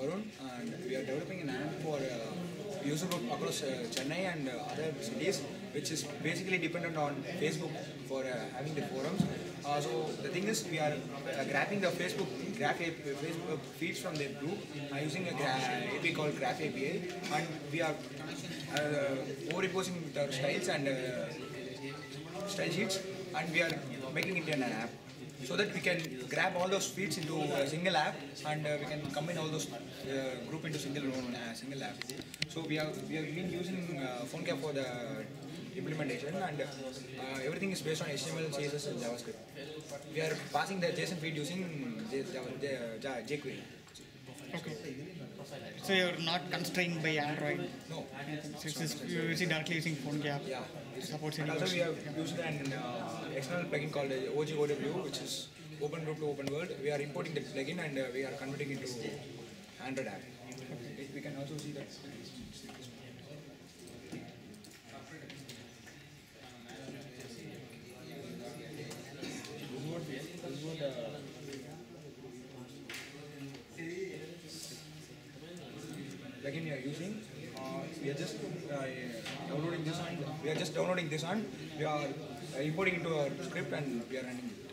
And we are developing an app for uh, across uh, Chennai and uh, other cities, which is basically dependent on Facebook for uh, having the forums. Uh, so the thing is, we are uh, grabbing the Facebook Graph Facebook feeds from their group using a API called Graph API, and we are uh, overimposing with our styles and style sheets, and we are making it an app so that we can grab all those feeds into a single app and uh, we can combine all those uh, group into single uh, single app. So we have we have been using uh, PhoneGap for the implementation and uh, everything is based on HTML, CSS, and JavaScript. We are passing the JSON feed using J, J, J, jQuery. Okay. So you're not constrained by Android. No. So it's just you're using directly using PhoneGap. Yeah. Supports And also we have used an uh, external plugin called OGOW, which is Open Group to Open World. We are importing the plugin and uh, we are converting it to Android app. It- we can also see that. plugin you are using. Uh, we are just uh, downloading this one. we are just downloading this one. we are uh, importing into our script and we are running it.